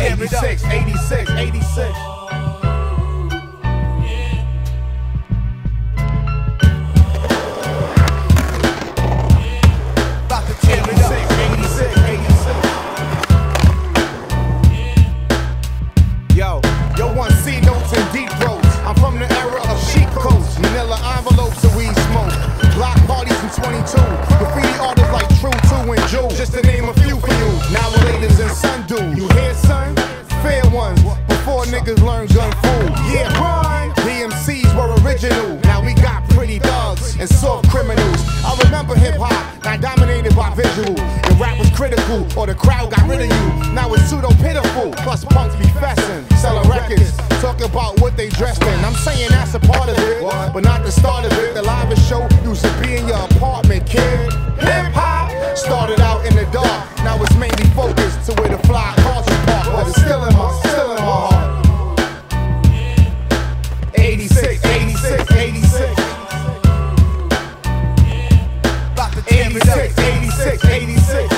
up. 86, 86, 86. And soft criminals. I remember hip hop, not dominated by visual. Your rap was critical, or the crowd got rid of you. Now it's pseudo pitiful. Plus punks be fessin', selling records, talk about what they dressed in. I'm saying that's a part of it, but not the start of it. The live show used to be in your apartment, kid. 86, 86, 86.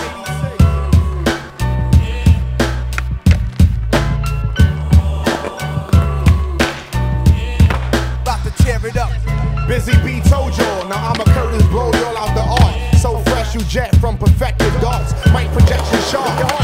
About to tear it up. Busy Bee told y'all, now I'm a Kurtis blow y'all out the art. So fresh you jet from perfected darts. Mic projection sharp.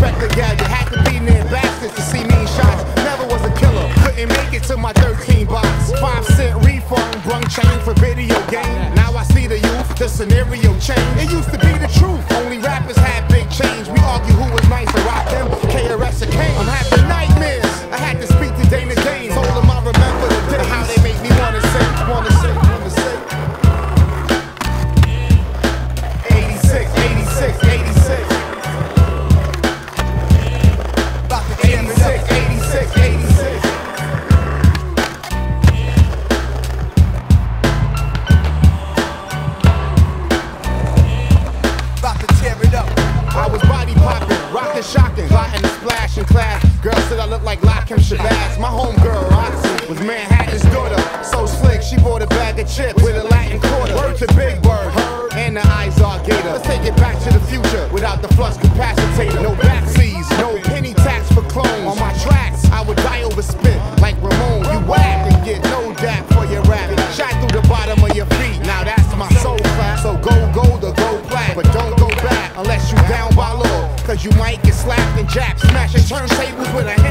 Then Inspector Gadget had to be near bastards to see me shots. Never was a killer. Couldn't make it to my 13 box. Five cent refund. Brung change for video game. Now I see the youth. The scenario change. It used to be the truth. Like Shabazz. My homegirl, Roxy, was Manhattan's daughter. So slick, she bought a bag of chips with a Latin quarter. Word to Big Bird, her and the Izar Gator. Let's take it back to the future without the flux capacitator. No backseas, no penny tax for clones. On my tracks, I would die over spit like Ramon. You whack and get no dap for your rap. Shot through the bottom of your feet. Now that's my soul clap. So go gold or go plat, but don't go back unless you down by law. Cause you might get slapped and jacked, smashing turntables with a